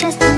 just